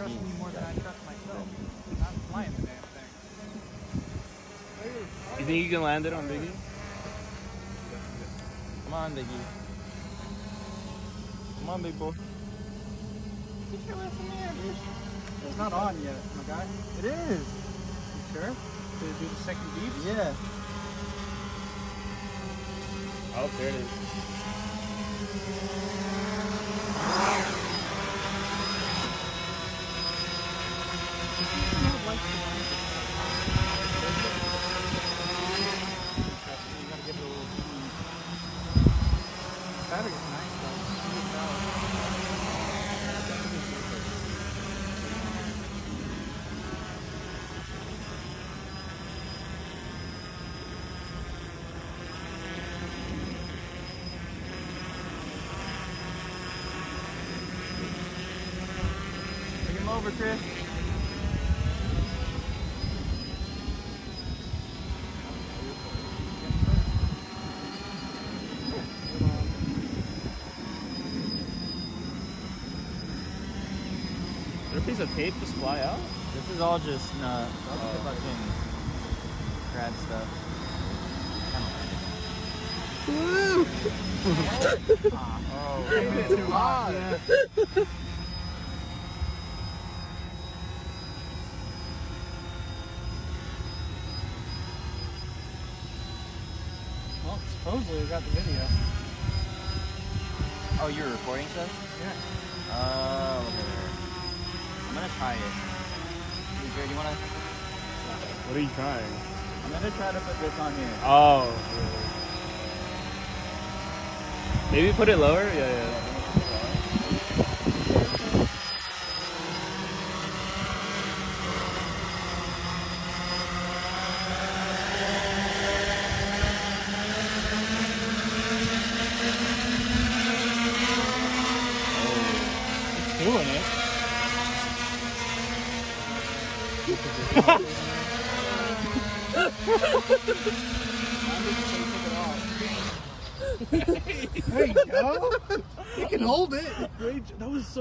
trust me more than I trust myself. I'm flying the damn thing. You think you can land it on Biggie? Come on, Biggie. Come on, big boy. Get your ass in there, bitch. It's not on yet, my guy. It is. You sure? Did it do the second beep? Yeah. Oh, there it is. Over, Chris. Did a piece of tape just fly out? This is all just uh, Oh. fucking grad stuff. Oh, it's too hot. Well, supposedly we got the video. Oh, you're recording stuff? Yeah. Oh, look at there. I'm gonna try it. You, Jared, you wanna? What are you trying? I'm gonna try to put this on here. Oh. Maybe put it lower? Yeah, yeah. There you go. You can hold it. That was so